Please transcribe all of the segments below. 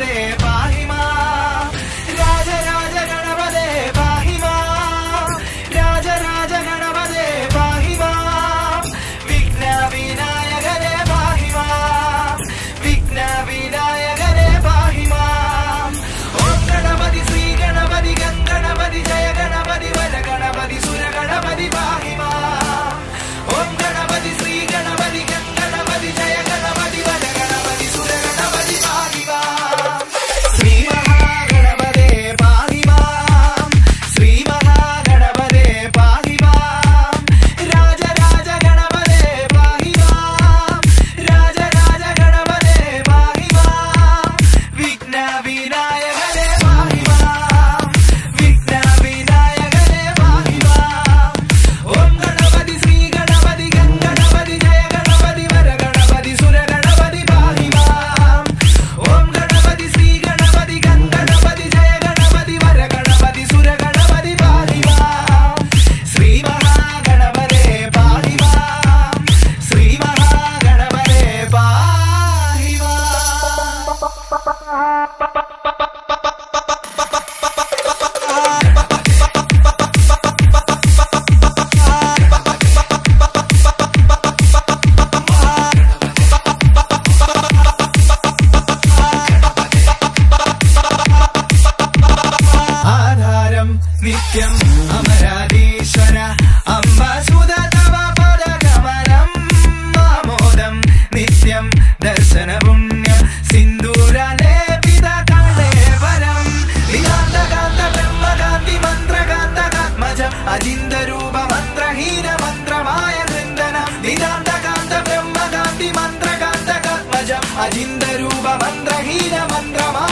Friday. അചിന്ത രൂപ മന്ത്രഹീന മന്ത്രമായ നൃന്ദന നിതാന്തകാന്ത ബ്രഹ്മകാന്തി മന്ത്രകാന്ത കത്മജം അചിന്ത രൂപ മന്ത്രഹീന മന്ത്രമായ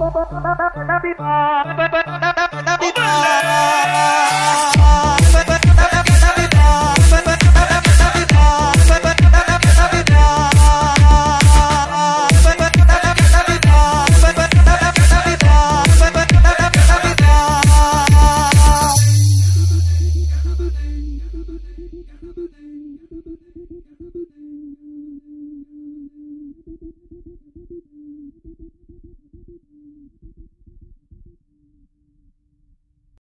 Oba!